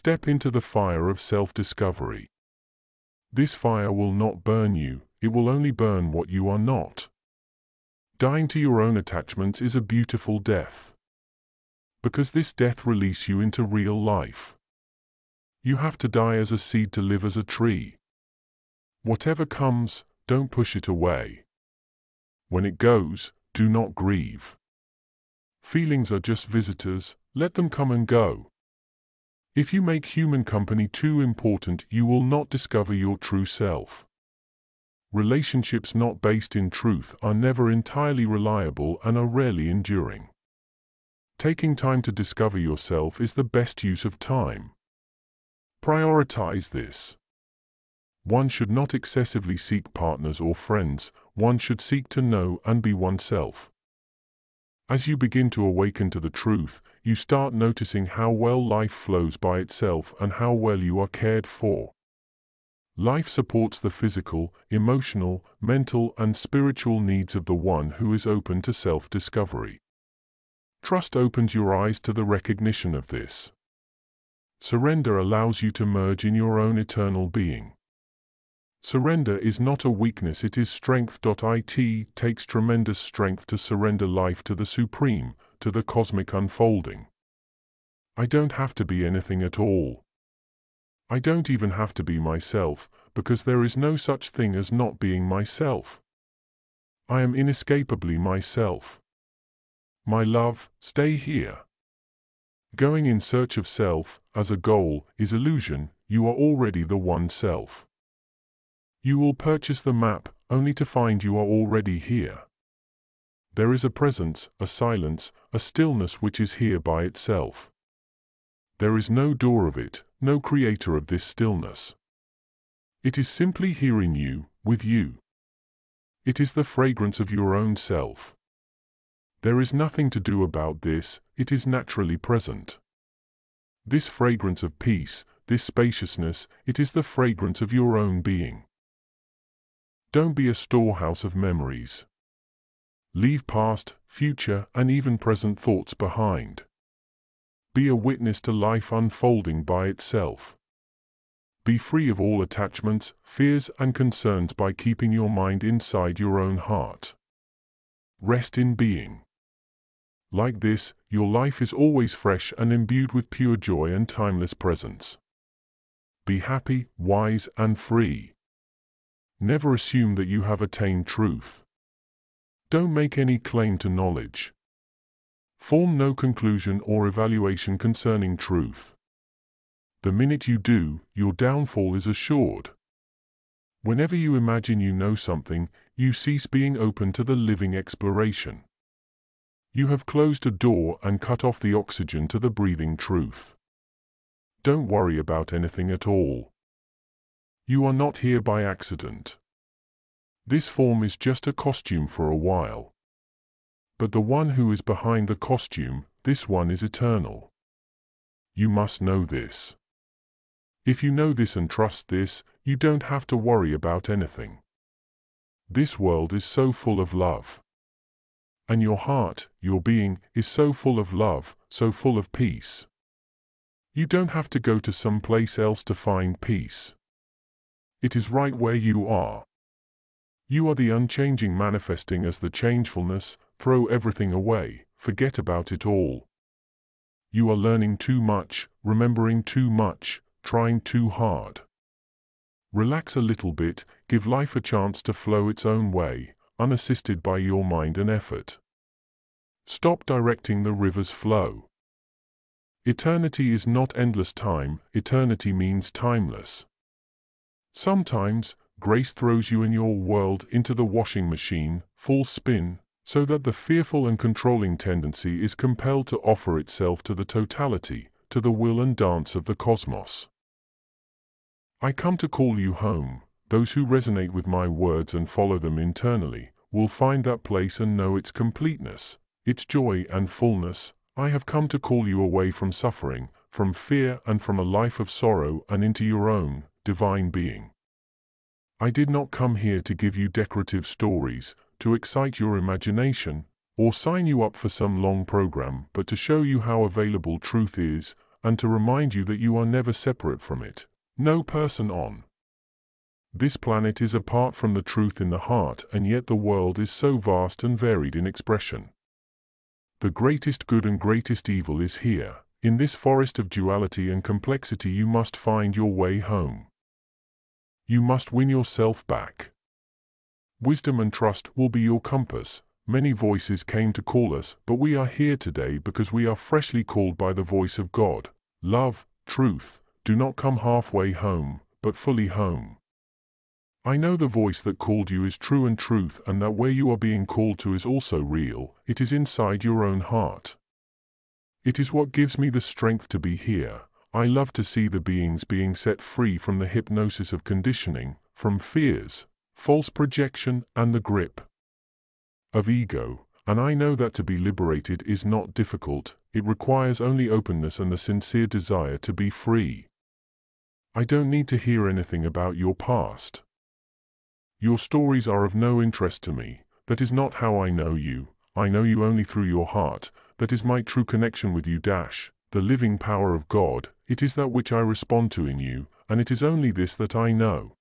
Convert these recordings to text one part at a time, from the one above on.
step into the fire of self-discovery. This fire will not burn you, it will only burn what you are not. Dying to your own attachments is a beautiful death. Because this death release you into real life. You have to die as a seed to live as a tree. Whatever comes, don't push it away. When it goes, do not grieve. Feelings are just visitors, let them come and go. If you make human company too important, you will not discover your true self. Relationships not based in truth are never entirely reliable and are rarely enduring. Taking time to discover yourself is the best use of time. Prioritize this. One should not excessively seek partners or friends, one should seek to know and be oneself. As you begin to awaken to the truth, you start noticing how well life flows by itself and how well you are cared for. Life supports the physical, emotional, mental and spiritual needs of the one who is open to self-discovery. Trust opens your eyes to the recognition of this. Surrender allows you to merge in your own eternal being. Surrender is not a weakness it is strength. It takes tremendous strength to surrender life to the Supreme, to the cosmic unfolding. I don't have to be anything at all. I don't even have to be myself, because there is no such thing as not being myself. I am inescapably myself. My love, stay here. Going in search of self, as a goal, is illusion, you are already the one self. You will purchase the map, only to find you are already here. There is a presence, a silence, a stillness which is here by itself. There is no door of it, no creator of this stillness. It is simply here in you, with you. It is the fragrance of your own self. There is nothing to do about this, it is naturally present. This fragrance of peace, this spaciousness, it is the fragrance of your own being. Don't be a storehouse of memories. Leave past, future, and even present thoughts behind. Be a witness to life unfolding by itself. Be free of all attachments, fears, and concerns by keeping your mind inside your own heart. Rest in being. Like this, your life is always fresh and imbued with pure joy and timeless presence. Be happy, wise, and free. Never assume that you have attained truth. Don't make any claim to knowledge. Form no conclusion or evaluation concerning truth. The minute you do, your downfall is assured. Whenever you imagine you know something, you cease being open to the living exploration. You have closed a door and cut off the oxygen to the breathing truth. Don't worry about anything at all. You are not here by accident. This form is just a costume for a while. But the one who is behind the costume, this one is eternal. You must know this. If you know this and trust this, you don't have to worry about anything. This world is so full of love. And your heart, your being, is so full of love, so full of peace. You don't have to go to some place else to find peace. It is right where you are. You are the unchanging manifesting as the changefulness, throw everything away, forget about it all. You are learning too much, remembering too much, trying too hard. Relax a little bit, give life a chance to flow its own way, unassisted by your mind and effort. Stop directing the river's flow. Eternity is not endless time, eternity means timeless. Sometimes, grace throws you and your world into the washing machine, full spin, so that the fearful and controlling tendency is compelled to offer itself to the totality, to the will and dance of the cosmos. I come to call you home. Those who resonate with my words and follow them internally will find that place and know its completeness, its joy and fullness. I have come to call you away from suffering, from fear and from a life of sorrow and into your own, divine being. I did not come here to give you decorative stories, to excite your imagination, or sign you up for some long program, but to show you how available truth is, and to remind you that you are never separate from it. No person on this planet is apart from the truth in the heart, and yet the world is so vast and varied in expression. The greatest good and greatest evil is here. In this forest of duality and complexity you must find your way home. You must win yourself back. Wisdom and trust will be your compass. Many voices came to call us, but we are here today because we are freshly called by the voice of God. Love, truth, do not come halfway home, but fully home. I know the voice that called you is true and truth and that where you are being called to is also real, it is inside your own heart. It is what gives me the strength to be here. I love to see the beings being set free from the hypnosis of conditioning, from fears, false projection, and the grip of ego, and I know that to be liberated is not difficult, it requires only openness and the sincere desire to be free. I don't need to hear anything about your past. Your stories are of no interest to me. That is not how I know you. I know you only through your heart. That is my true connection with you dash. The living power of God, it is that which I respond to in you, and it is only this that I know.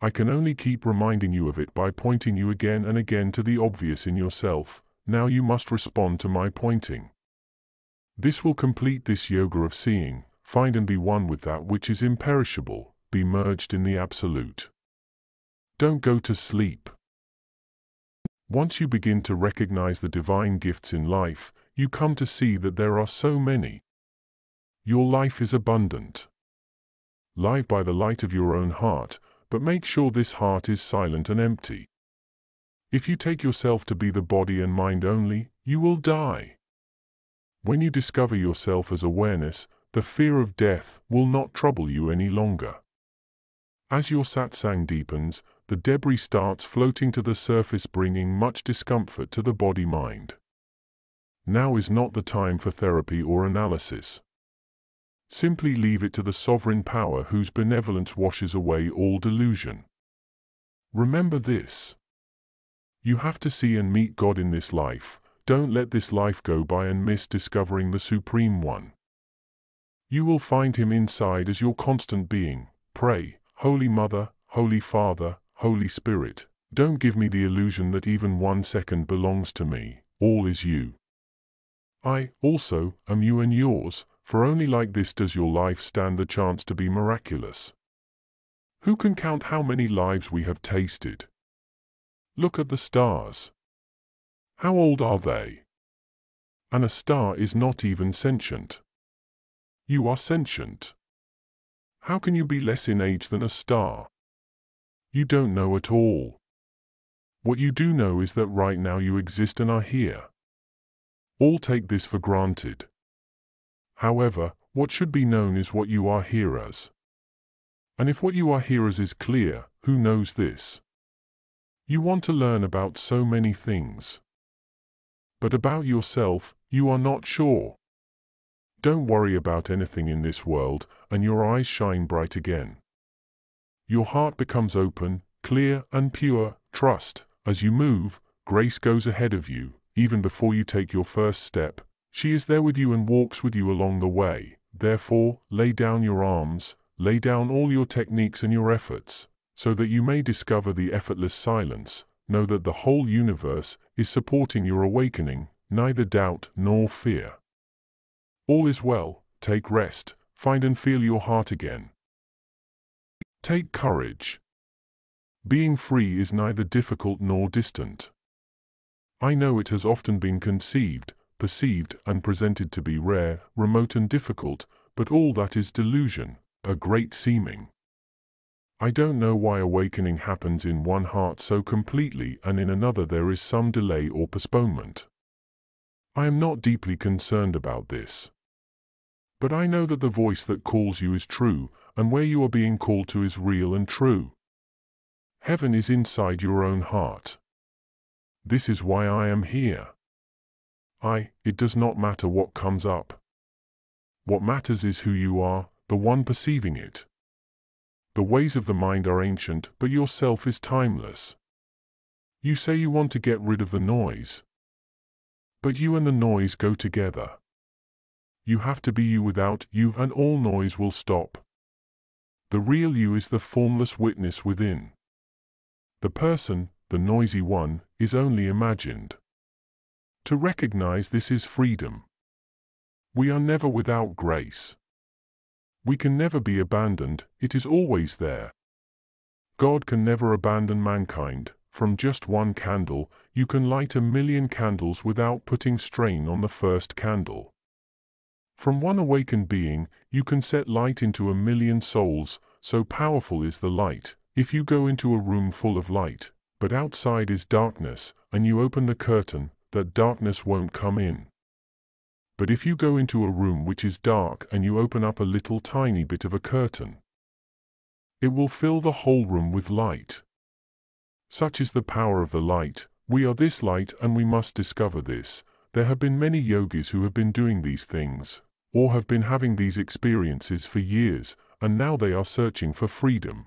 I can only keep reminding you of it by pointing you again and again to the obvious in yourself. Now you must respond to my pointing. This will complete this yoga of seeing, find and be one with that which is imperishable, be merged in the Absolute. Don't go to sleep. Once you begin to recognize the divine gifts in life, you come to see that there are so many. Your life is abundant. Live by the light of your own heart, but make sure this heart is silent and empty. If you take yourself to be the body and mind only, you will die. When you discover yourself as awareness, the fear of death will not trouble you any longer. As your satsang deepens, the debris starts floating to the surface bringing much discomfort to the body-mind. Now is not the time for therapy or analysis. Simply leave it to the sovereign power whose benevolence washes away all delusion. Remember this. You have to see and meet God in this life, don't let this life go by and miss discovering the Supreme One. You will find Him inside as your constant being. Pray, Holy Mother, Holy Father, Holy Spirit, don't give me the illusion that even one second belongs to me, all is you. I, also, am you and yours, for only like this does your life stand the chance to be miraculous. Who can count how many lives we have tasted? Look at the stars. How old are they? And a star is not even sentient. You are sentient. How can you be less in age than a star? You don't know at all. What you do know is that right now you exist and are here. All take this for granted. However, what should be known is what you are here as. And if what you are here as is clear, who knows this? You want to learn about so many things. But about yourself, you are not sure. Don't worry about anything in this world, and your eyes shine bright again. Your heart becomes open, clear, and pure. Trust. As you move, grace goes ahead of you, even before you take your first step. She is there with you and walks with you along the way. Therefore, lay down your arms, lay down all your techniques and your efforts, so that you may discover the effortless silence. Know that the whole universe is supporting your awakening, neither doubt nor fear. All is well, take rest, find and feel your heart again. Take courage. Being free is neither difficult nor distant. I know it has often been conceived, perceived and presented to be rare, remote and difficult, but all that is delusion, a great seeming. I don't know why awakening happens in one heart so completely and in another there is some delay or postponement. I am not deeply concerned about this. But I know that the voice that calls you is true, and where you are being called to is real and true. Heaven is inside your own heart. This is why I am here. I, it does not matter what comes up. What matters is who you are, the one perceiving it. The ways of the mind are ancient, but yourself is timeless. You say you want to get rid of the noise. But you and the noise go together. you have to be you without you and all noise will stop. The real you is the formless witness within. The person, the noisy one, is only imagined. To recognize this is freedom. We are never without grace. We can never be abandoned, it is always there. God can never abandon mankind. From just one candle, you can light a million candles without putting strain on the first candle. From one awakened being, you can set light into a million souls, so powerful is the light. If you go into a room full of light, but outside is darkness, and you open the curtain, that darkness won't come in. But if you go into a room which is dark and you open up a little tiny bit of a curtain, it will fill the whole room with light. Such is the power of the light. We are this light and we must discover this. There have been many yogis who have been doing these things, or have been having these experiences for years, and now they are searching for freedom.